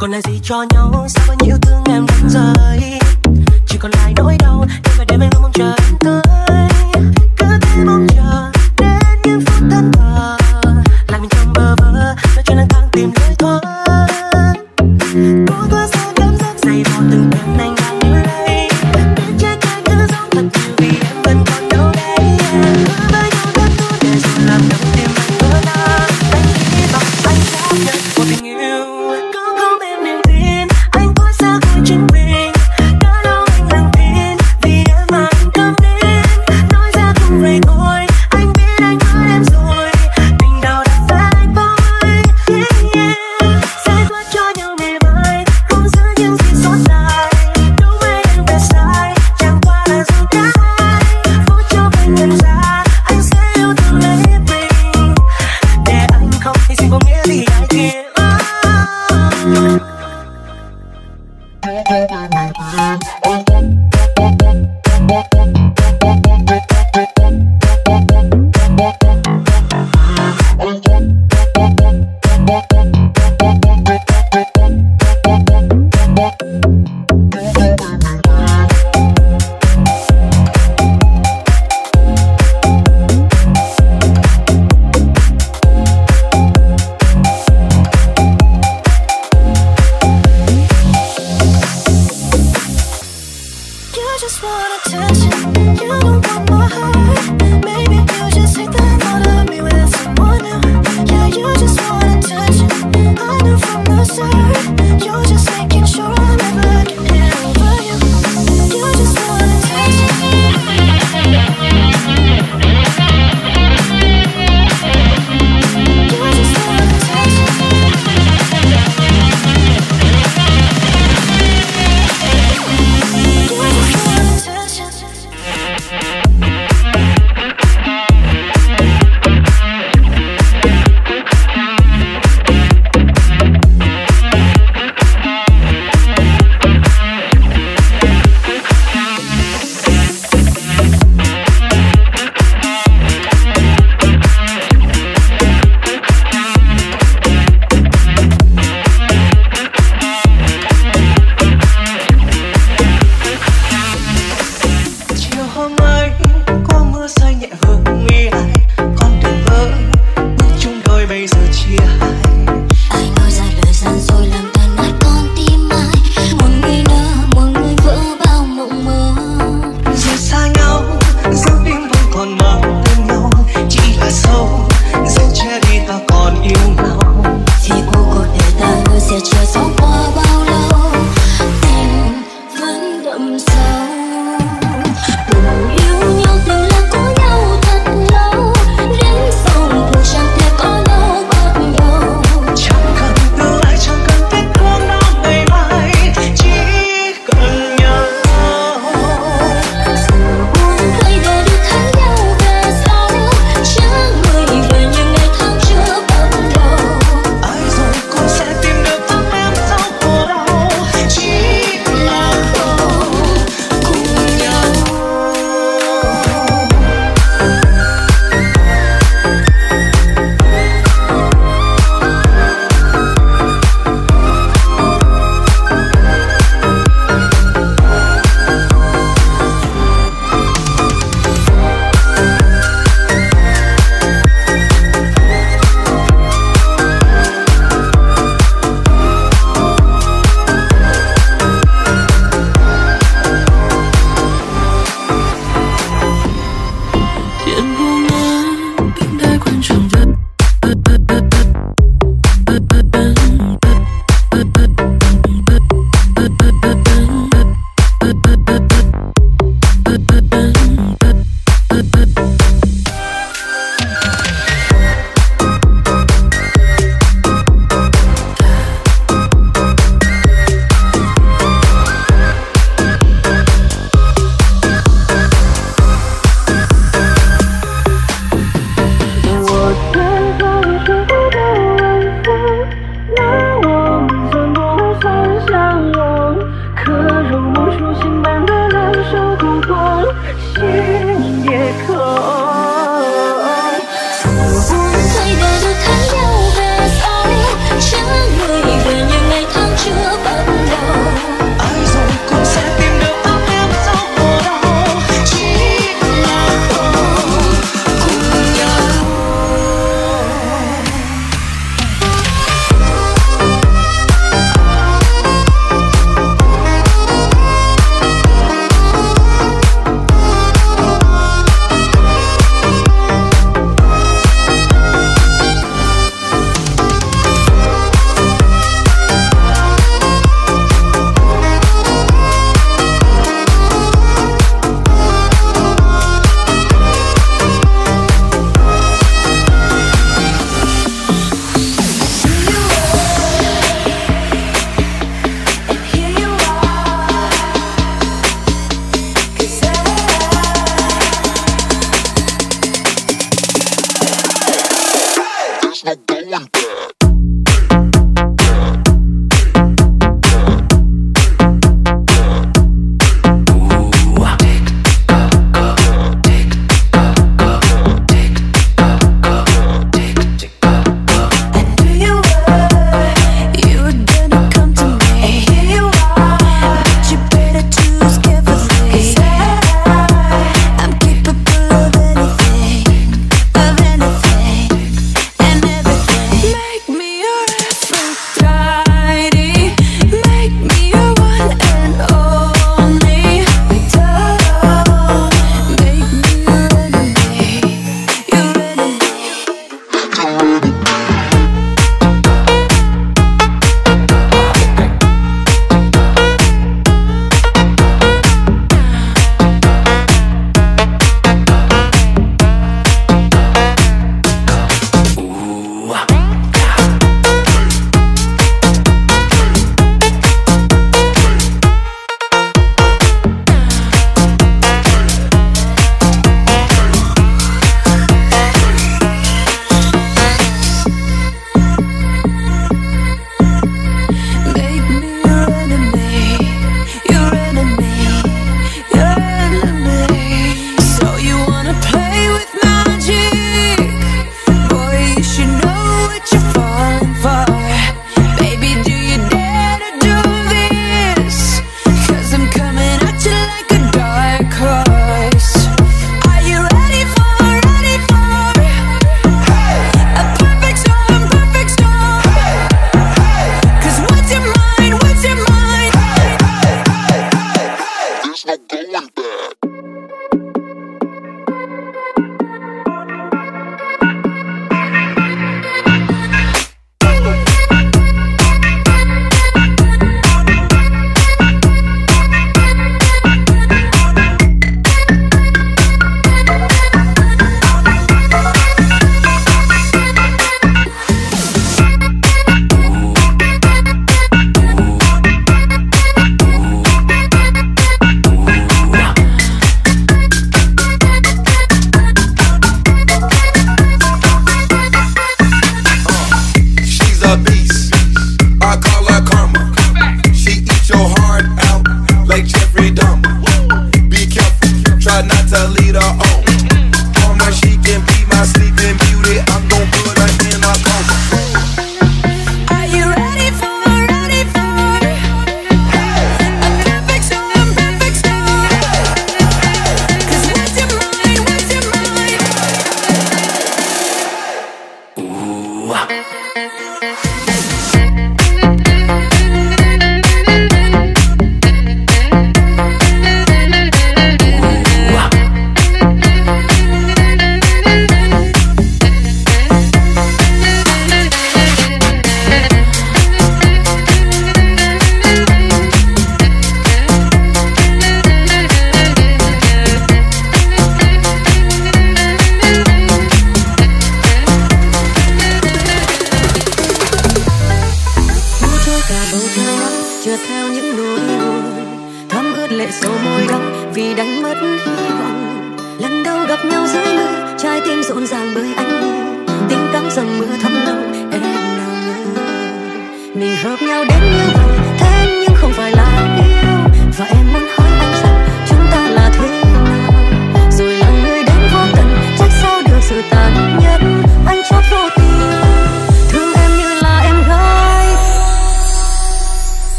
còn lại gì cho nhau? Sao bao nhiêu thương em đánh rơi? Chỉ còn lại nỗi đau, đêm và đêm em mong chờ anh tới.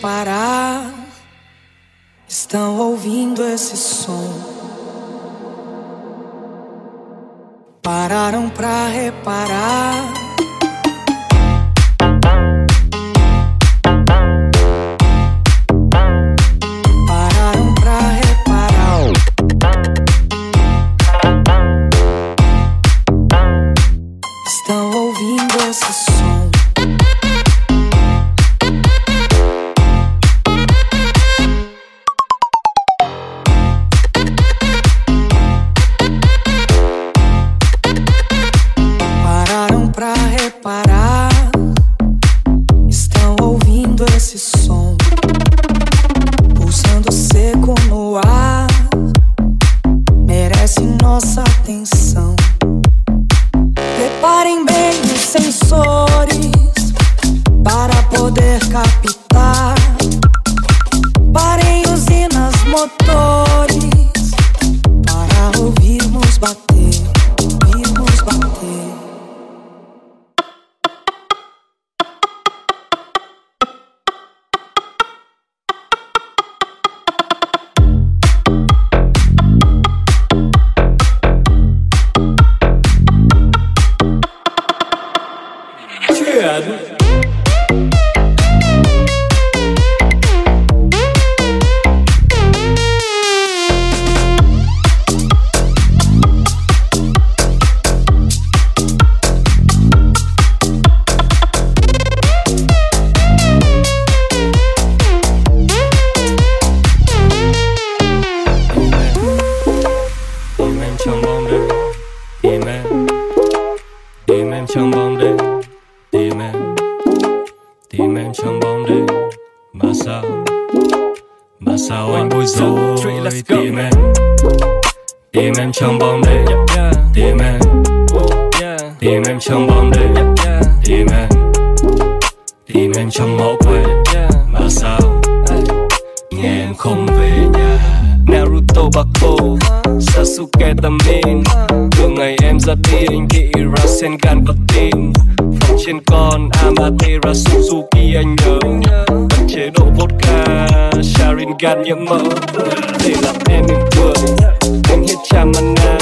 parar. Estão ouvindo esse som. Pararam pra reparar. Suzuki anh nhớ. Bật chế độ vodka, Sharingan nhiễm mỡ Để làm em mỉm cười. Anh hết cha mana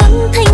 giữa chốn thanh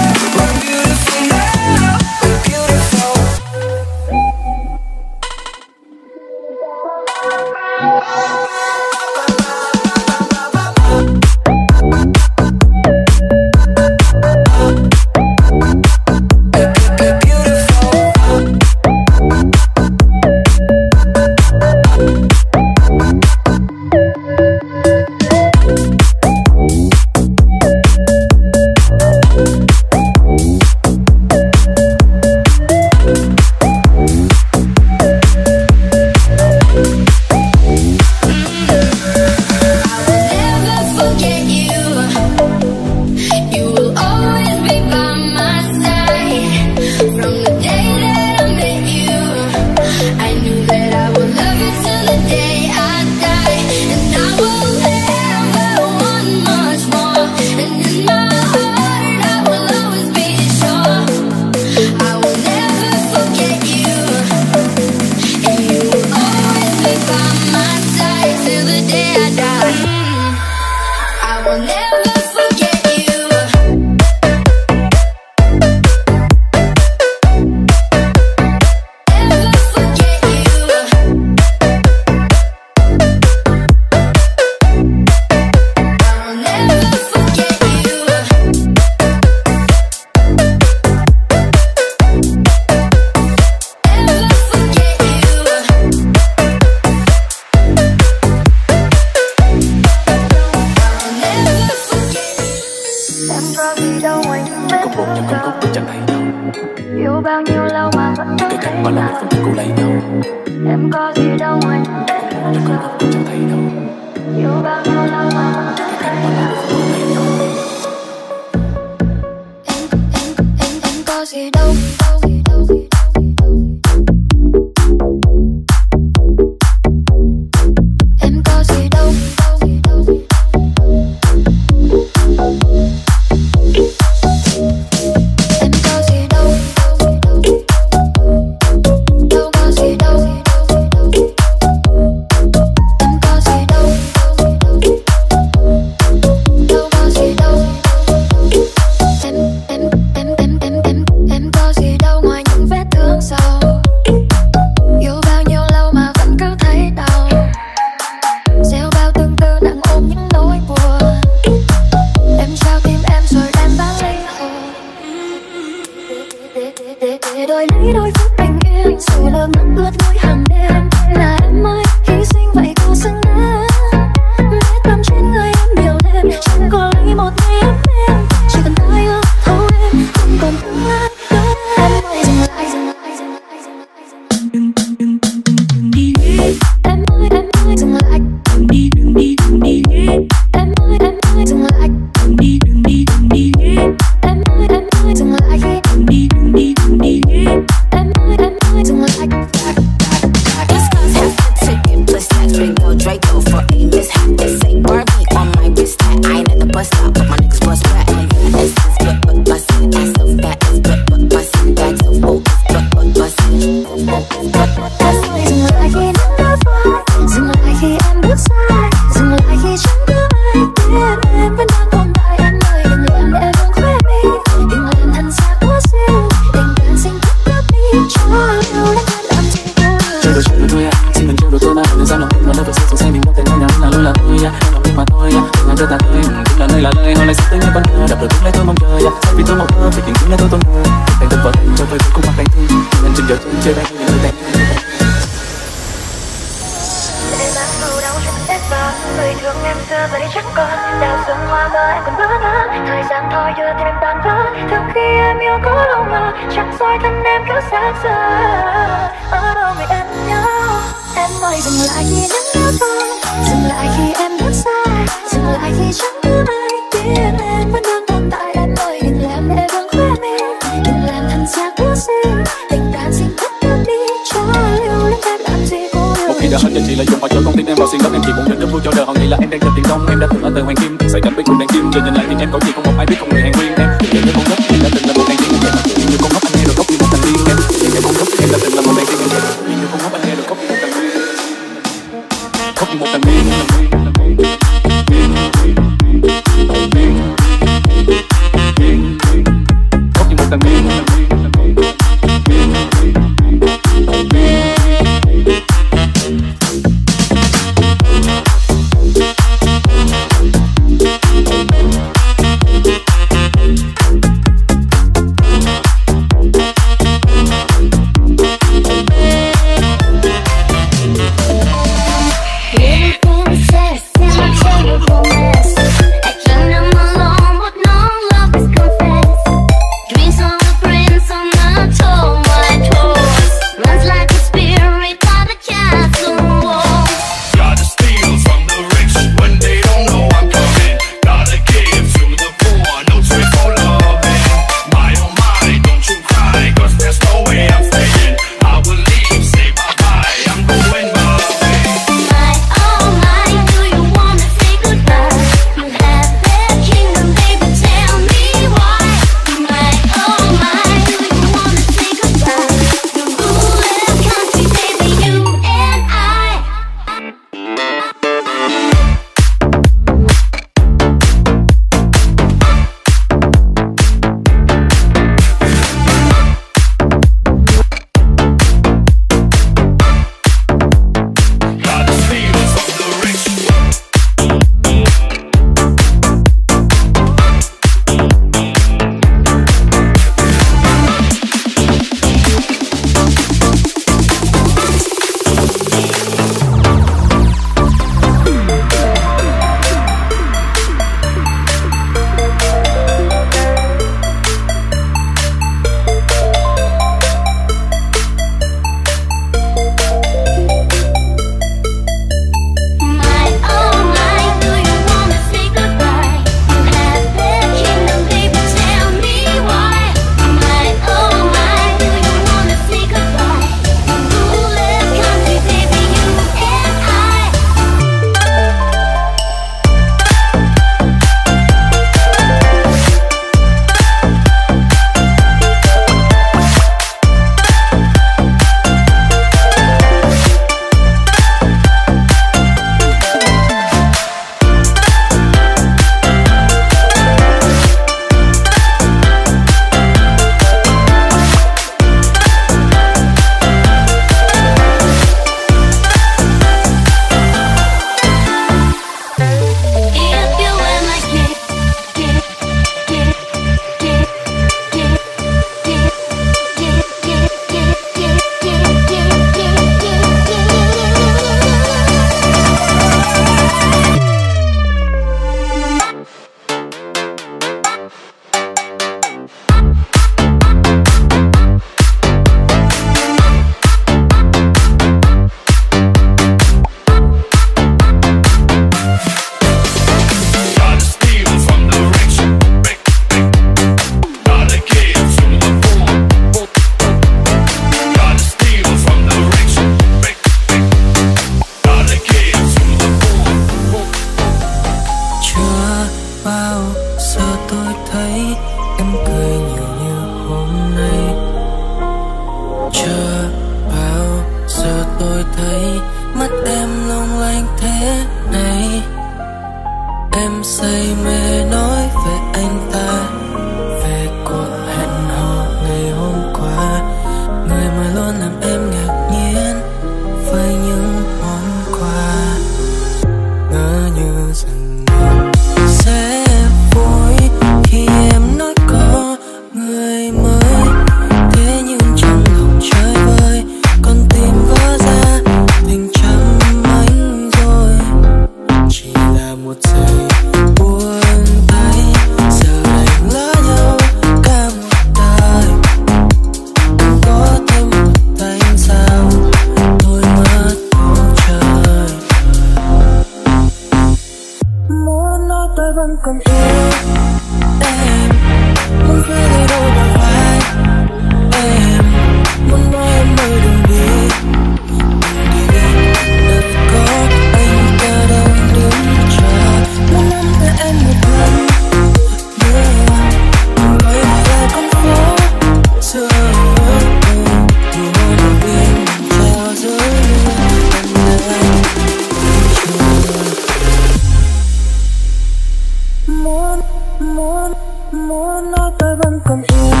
tôi vẫn còn yêu yêu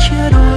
should